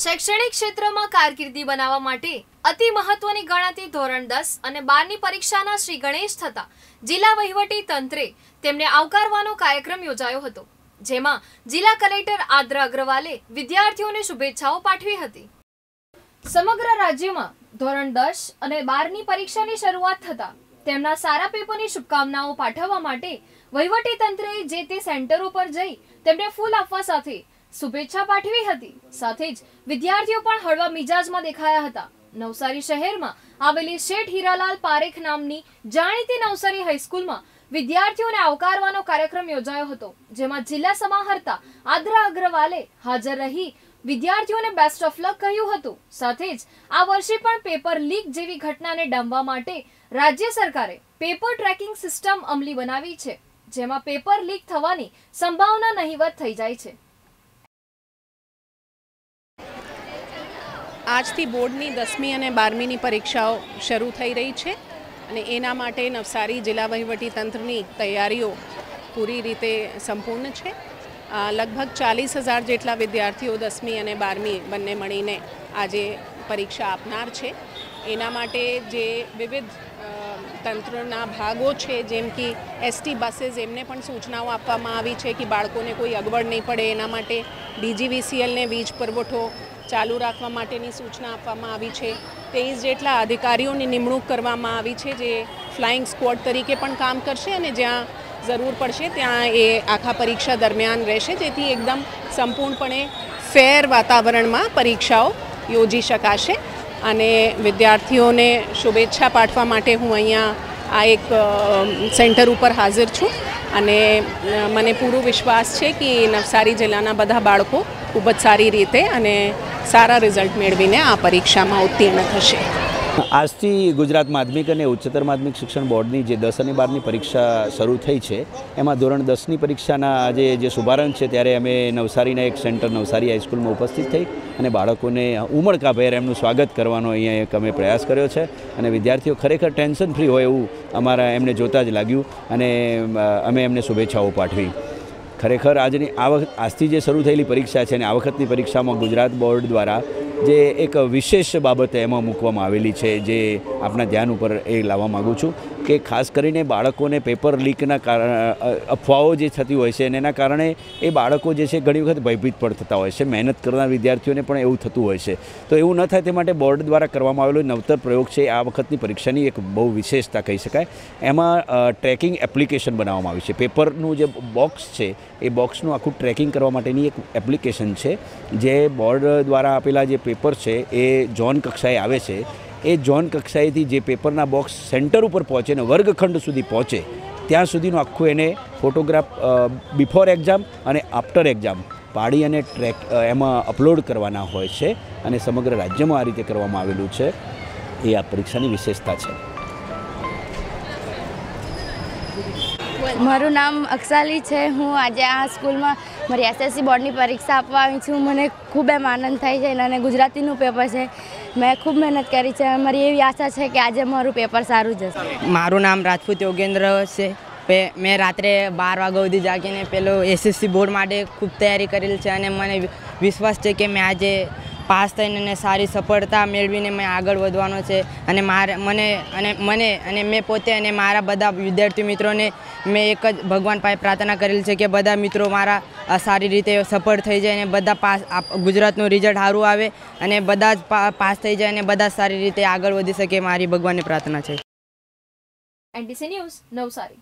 શૈક્ષણિક ક્ષેત્રમાં કારકિર્દી બનાવવા માટે અતિ મહત્વની ગણાતી ધોરણ દસ અને બારની પરીક્ષાના શ્રી ગણેશ થતા જિલ્લા વહીવટી તંત્રે તેમને આવકારવાનો કાર્યક્રમ યોજાયો હતો, જેમાં જિલ્લા કલેક્ટર આદ્રા અગ્રવાલે વિદ્યાર્થીઓને શુભેચ્છાઓ પાઠવી હતી. સમગ્ર રાજ્યમાં ધોરણ દસ અને બારની પરીક્ષાની શરૂઆત થતા તેમના સારા પેપરની શુભકામનાઓ પાઠવવા માટે વહીવટી તંત્રએ જે તે સેન્ટરો પર જઈ તેમને ફૂલ આપવા સાથે શુભેચ્છા પાઠવી હતી. સાથે જ વિદ્યાર્થીઓ પણ હળવા મિજાજમાં દેખાયા હતા. નવસારી શહેરમાં આવેલી શેઠ હીરાલાલ પારેખ નામની જાણીતી નવસારી હાઈસ્કૂલમાં વિદ્યાર્થીઓને આવકારવાનો કાર્યક્રમ યોજાયો હતો, જેમાં જિલ્લા સમાહર્તા આદ્રા અગ્રવાલે હાજર રહી વિદ્યાર્થીઓને બેસ્ટ ઓફ લક કહ્યું હતું. સાથે જ આ વર્ષે પણ પેપર લીક જેવી ઘટનાને ડામવા માટે રાજ્ય સરકારે પેપર ટ્રેકિંગ સિસ્ટમ અમલી બનાવી છે, જેમાં પેપર લીક થવાની સંભાવના નહીવત થઈ જાય છે. આજથી બોર્ડની દસમી અને બારમીની પરીક્ષાઓ શરૂ થઈ રહી છે અને એના માટે નવસારી જિલ્લા વહીવટી તંત્રની તૈયારીઓ પૂરી રીતે સંપૂર્ણ છે. લગભગ ચાલીસ હજાર જેટલા વિદ્યાર્થીઓ દસમી અને બારમી બંને મળીને આજે પરીક્ષા આપનાર છે. એના માટે જે વિવિધ તંત્રના ભાગો છે, જેમ કે એસટી બસીસ, એમને પણ સૂચનાઓ આપવામાં આવી છે કે બાળકોને કોઈ અગવડ નહીં પડે. એના માટે ડીજીવીસીએલને વીજ પુરવઠો ચાલુ રાખવા માટેની સૂચના આપવામાં આવી છે. તેવીસ જેટલા અધિકારીઓની નિમણૂક કરવામાં આવી છે જે ફ્લાઇંગ સ્ક્વોડ તરીકે પણ કામ કરશે અને જ્યાં જરૂર પડશે ત્યાં એ આખા પરીક્ષા દરમિયાન રહેશે. જેથી એકદમ સંપૂર્ણપણે ફેર વાતાવરણમાં પરીક્ષાઓ યોજી શકાશે. અને વિદ્યાર્થીઓને શુભેચ્છા પાઠવા માટે હું અહીંયા આ એક અ, સેન્ટર ઉપર હાજર છું. અને અ, મને પૂરો વિશ્વાસ છે કે નવસારી જિલ્લાના બધા બાળકો ખૂબ જ સારી રીતે અને સારા રિઝલ્ટ મેળવીને આ પરીક્ષામાં ઉત્તીર્ણ થશે. આજથી ગુજરાત માધ્યમિક અને ઉચ્ચતર માધ્યમિક શિક્ષણ બોર્ડની જે દસ અને બારની પરીક્ષા શરૂ થઈ છે, એમાં ધોરણ દસની પરીક્ષાના આજે જે શુભારંભ છે, ત્યારે અમે નવસારીના એક સેન્ટર, નવસારી હાઈસ્કૂલમાં ઉપસ્થિત થઈ અને બાળકોને ઉમળકાભેર એમનું સ્વાગત કરવાનો અહીંયા એક અમે પ્રયાસ કર્યો છે. અને વિદ્યાર્થીઓ ખરેખર ટેન્શન ફ્રી હોય એવું અમારા એમને જોતાં જ લાગ્યું અને અમે એમને શુભેચ્છાઓ પાઠવી. ખરેખર આજની આ વખત આજથી જે શરૂ થયેલી પરીક્ષા છે અને આ વખતની પરીક્ષામાં ગુજરાત બોર્ડ દ્વારા જે એક વિશેષ બાબત એમાં મૂકવામાં આવેલી છે, જે આપણા ધ્યાન ઉપર એ લાવવા માગું છું. કે ખાસ કરીને બાળકોને પેપર લીકના કારણ અફવાઓ જે થતી હોય છે અને એના કારણે એ બાળકો જે છે ઘણી વખત ભયભીત પણ થતા હોય છે. મહેનત કરનાર વિદ્યાર્થીઓને પણ એવું થતું હોય છે. તો એવું ન થાય તે માટે બોર્ડ દ્વારા કરવામાં આવેલો નવતર પ્રયોગ છે આ વખતની પરીક્ષાની એક બહુ વિશેષતા કહી શકાય. એમાં ટ્રેકિંગ એપ્લિકેશન બનાવવામાં આવી છે. પેપરનું જે બોક્સ છે એ બોક્સનું આખું ટ્રેકિંગ કરવા માટેની એક એપ્લિકેશન છે. જે બોર્ડ દ્વારા આપેલા જે પેપર છે એ ઝોન કક્ષાએ આવે છે. એ ઝોન કક્ષાએથી જે પેપરના બોક્સ સેન્ટર ઉપર પહોંચે ને વર્ગખંડ સુધી પહોંચે, ત્યાં સુધીનું આખું એને ફોટોગ્રાફ બિફોર એક્ઝામ અને આફ્ટર એક્ઝામ પાડી અને ટ્રેક એમાં અપલોડ કરવાના હોય છે અને સમગ્ર રાજ્યમાં આ રીતે કરવામાં આવેલું છે. એ આ પરીક્ષાની વિશેષતા છે. મારું નામ અક્ષાલી છે. હું આજે આ સ્કૂલમાં મારી એસએસસી બોર્ડની પરીક્ષા આપવા આવી છું. મને ખૂબ એમ આનંદ થાય છે અને ગુજરાતીનું પેપર છે. મેં ખૂબ મહેનત કરી છે. મારી એવી આશા છે કે આજે મારું પેપર સારું જશે મારું નામ રાજપૂત યોગેન્દ્ર છે. મેં રાત્રે બાર વાગ્યા સુધી જાગીને પેલો એસએસસી બોર્ડ માટે ખૂબ તૈયારી કરેલ છે અને મને વિશ્વાસ છે કે મેં આજે પાસ થઈને અને સારી સફળતા મેળવીને મેં આગળ વધવાનો છે. અને મારે, મને, અને મને, અને મેં પોતે અને મારા બધા વિદ્યાર્થી મિત્રોને મેં એક જ ભગવાન પાસે પ્રાર્થના કરેલી છે કે બધા મિત્રો મારા સારી રીતે સફળ થઈ જાય અને બધા પાસ ગુજરાતનું રિઝલ્ટ સારું આવે અને બધા જ પાસ થઈ જાય અને બધા સારી રીતે આગળ વધી શકે મારી ભગવાનની પ્રાર્થના છે. NDC news Navsari.